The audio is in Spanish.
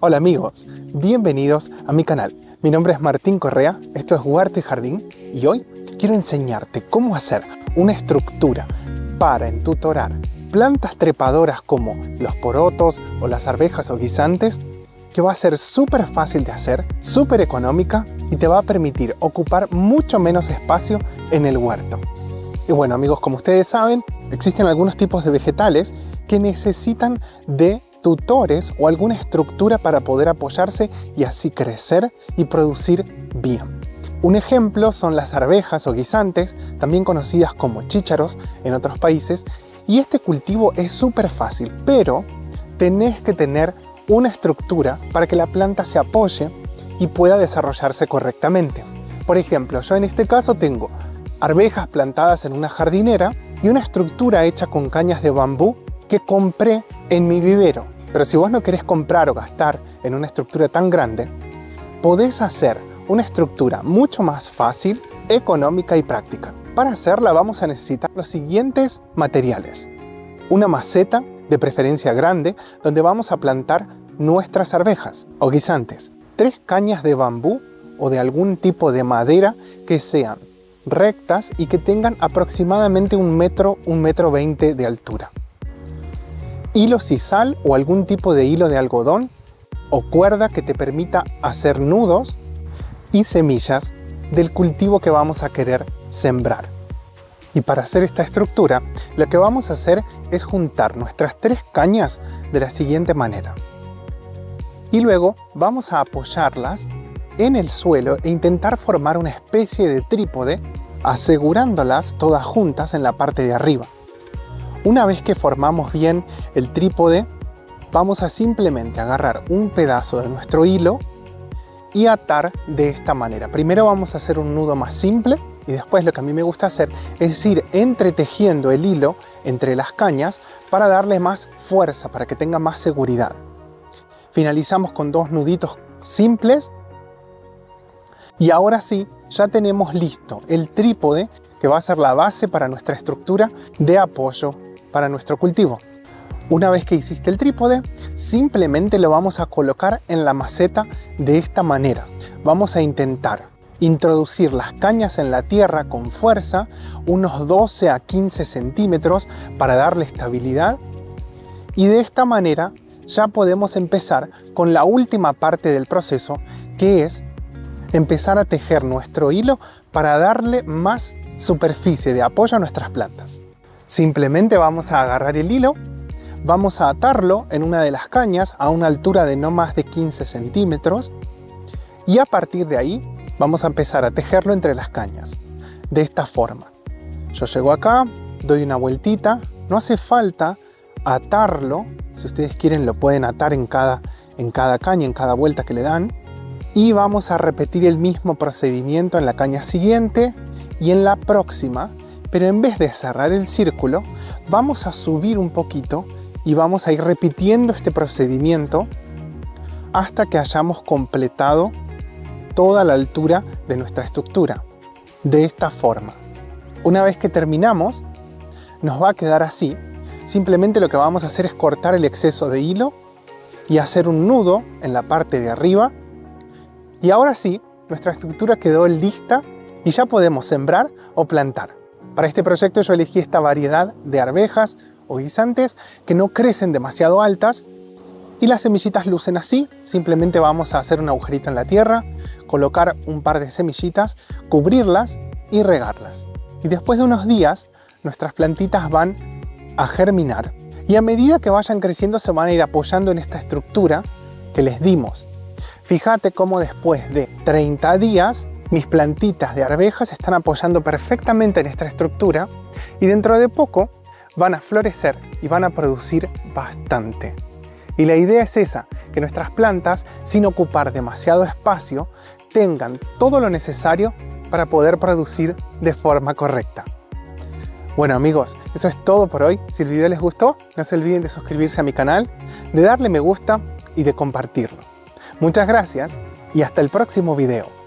Hola amigos, bienvenidos a mi canal. Mi nombre es Martín Correa, esto es Huerto y Jardín y hoy quiero enseñarte cómo hacer una estructura para entutorar plantas trepadoras como los porotos o las arvejas o guisantes que va a ser súper fácil de hacer, súper económica y te va a permitir ocupar mucho menos espacio en el huerto. Y bueno amigos, como ustedes saben, existen algunos tipos de vegetales que necesitan de tutores o alguna estructura para poder apoyarse y así crecer y producir bien. Un ejemplo son las arvejas o guisantes, también conocidas como chícharos en otros países, y este cultivo es súper fácil, pero tenés que tener una estructura para que la planta se apoye y pueda desarrollarse correctamente. Por ejemplo, yo en este caso tengo arvejas plantadas en una jardinera y una estructura hecha con cañas de bambú que compré en mi vivero. Pero si vos no querés comprar o gastar en una estructura tan grande, podés hacer una estructura mucho más fácil, económica y práctica. Para hacerla vamos a necesitar los siguientes materiales. Una maceta, de preferencia grande, donde vamos a plantar nuestras arvejas o guisantes. Tres cañas de bambú o de algún tipo de madera que sean rectas y que tengan aproximadamente un metro, un metro veinte de altura. Hilo sisal o algún tipo de hilo de algodón o cuerda que te permita hacer nudos y semillas del cultivo que vamos a querer sembrar. Y para hacer esta estructura, lo que vamos a hacer es juntar nuestras tres cañas de la siguiente manera. Y luego vamos a apoyarlas en el suelo e intentar formar una especie de trípode asegurándolas todas juntas en la parte de arriba. Una vez que formamos bien el trípode, vamos a simplemente agarrar un pedazo de nuestro hilo y atar de esta manera. Primero vamos a hacer un nudo más simple y después lo que a mí me gusta hacer es ir entretejiendo el hilo entre las cañas para darle más fuerza, para que tenga más seguridad. Finalizamos con dos nuditos simples y ahora sí, ya tenemos listo el trípode que va a ser la base para nuestra estructura de apoyo para nuestro cultivo. Una vez que hiciste el trípode, simplemente lo vamos a colocar en la maceta de esta manera. Vamos a intentar introducir las cañas en la tierra con fuerza, unos 12 a 15 centímetros para darle estabilidad y de esta manera ya podemos empezar con la última parte del proceso que es empezar a tejer nuestro hilo para darle más superficie de apoyo a nuestras plantas. Simplemente vamos a agarrar el hilo, vamos a atarlo en una de las cañas a una altura de no más de 15 centímetros y a partir de ahí vamos a empezar a tejerlo entre las cañas, de esta forma. Yo llego acá, doy una vueltita, no hace falta atarlo, si ustedes quieren lo pueden atar en cada, en cada caña, en cada vuelta que le dan, y vamos a repetir el mismo procedimiento en la caña siguiente y en la próxima, pero en vez de cerrar el círculo, vamos a subir un poquito y vamos a ir repitiendo este procedimiento hasta que hayamos completado toda la altura de nuestra estructura. De esta forma. Una vez que terminamos, nos va a quedar así. Simplemente lo que vamos a hacer es cortar el exceso de hilo y hacer un nudo en la parte de arriba y ahora sí, nuestra estructura quedó lista y ya podemos sembrar o plantar. Para este proyecto yo elegí esta variedad de arvejas o guisantes que no crecen demasiado altas y las semillitas lucen así. Simplemente vamos a hacer un agujerito en la tierra, colocar un par de semillitas, cubrirlas y regarlas. Y después de unos días nuestras plantitas van a germinar y a medida que vayan creciendo se van a ir apoyando en esta estructura que les dimos. Fíjate cómo después de 30 días mis plantitas de arvejas están apoyando perfectamente en esta estructura y dentro de poco van a florecer y van a producir bastante. Y la idea es esa, que nuestras plantas, sin ocupar demasiado espacio, tengan todo lo necesario para poder producir de forma correcta. Bueno amigos, eso es todo por hoy. Si el video les gustó, no se olviden de suscribirse a mi canal, de darle me gusta y de compartirlo. Muchas gracias y hasta el próximo video.